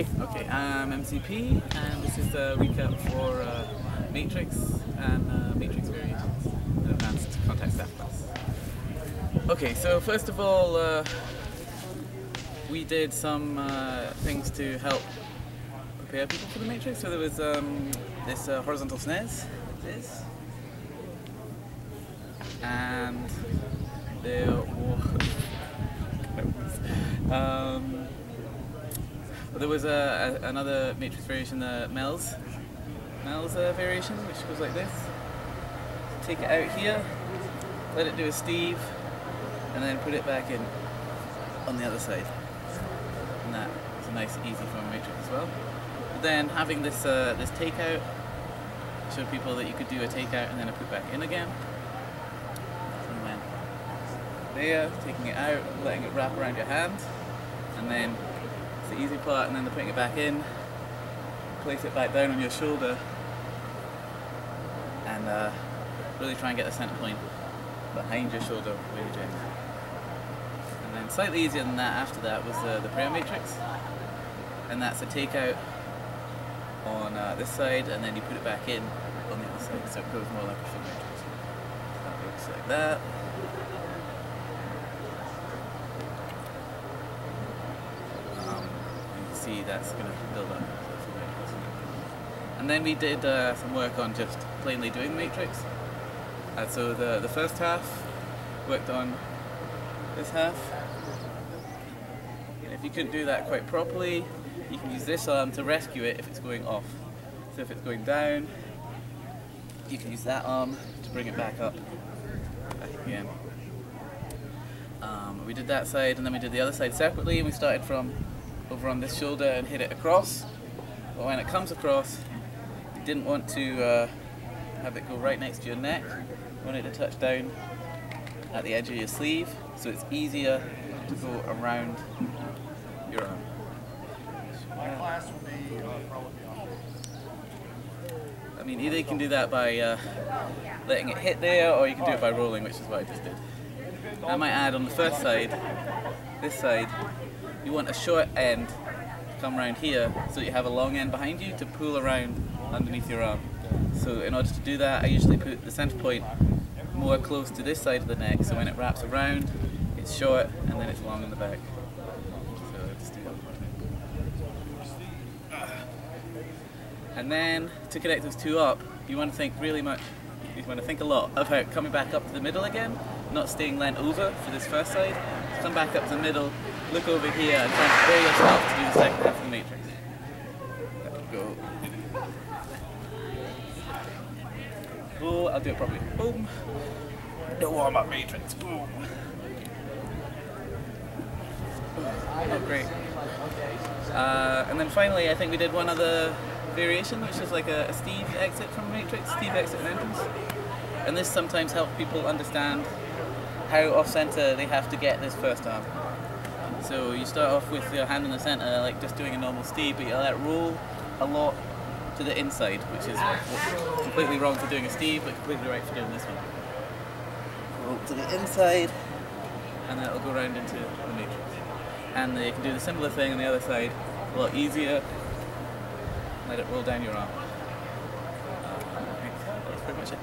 Hi. Okay, I'm MCP, and this is the recap for uh, Matrix and uh, Matrix Variations, Advanced Contact Staff class. Okay, so first of all, uh, we did some uh, things to help prepare people for the Matrix. So there was um, this uh, horizontal SNES, like this, and there was. um, there was a, a, another matrix variation, the Mel's, Mel's uh, variation, which goes like this. Take it out here, let it do a Steve, and then put it back in on the other side. And that is a nice, easy form matrix as well. But then having this uh, this takeout showed people that you could do a takeout and then a put back in again. And then there, taking it out, letting it wrap around your hand, and then the easy part and then the putting it back in. Place it back down on your shoulder and uh, really try and get the center point behind your shoulder when you're doing that. And then slightly easier than that after that was uh, the prayer matrix. And that's a takeout on uh, this side and then you put it back in on the other side so it goes more like a full matrix. That looks like that. See that's going to build up. And then we did uh, some work on just plainly doing the matrix. And so the, the first half worked on this half. And if you couldn't do that quite properly, you can use this arm to rescue it if it's going off. So if it's going down, you can use that arm to bring it back up, again. Um, we did that side and then we did the other side separately and we started from over on this shoulder and hit it across. But when it comes across, you didn't want to uh, have it go right next to your neck. You want it to touch down at the edge of your sleeve, so it's easier to go around your arm. My class will be probably I mean, either you can do that by uh, letting it hit there, or you can do it by rolling, which is what I just did. I might add on the first side, this side, you want a short end come around here so you have a long end behind you to pull around underneath your arm. So in order to do that I usually put the center point more close to this side of the neck so when it wraps around it's short and then it's long in the back. And then to connect those two up you want to think really much you want to think a lot about coming back up to the middle again, not staying leant over for this first side. Come back up the middle, look over here and try and prepare yourself to do the second half of the matrix. Go. Oh, I'll do it properly. Boom. The warm up matrix. Boom. Oh, great. Uh, and then finally, I think we did one other variation, which is like a, a Steve exit from Matrix, Steve exit and entrance. And this sometimes helps people understand how off center they have to get this first arm. So you start off with your hand in the center, like just doing a normal steed, but you let roll a lot to the inside, which is completely wrong for doing a steed, but completely right for doing this one. Roll to the inside, and then it'll go round into the matrix. And you can do the similar thing on the other side, a lot easier. Let it roll down your arm. Uh, that's pretty much it.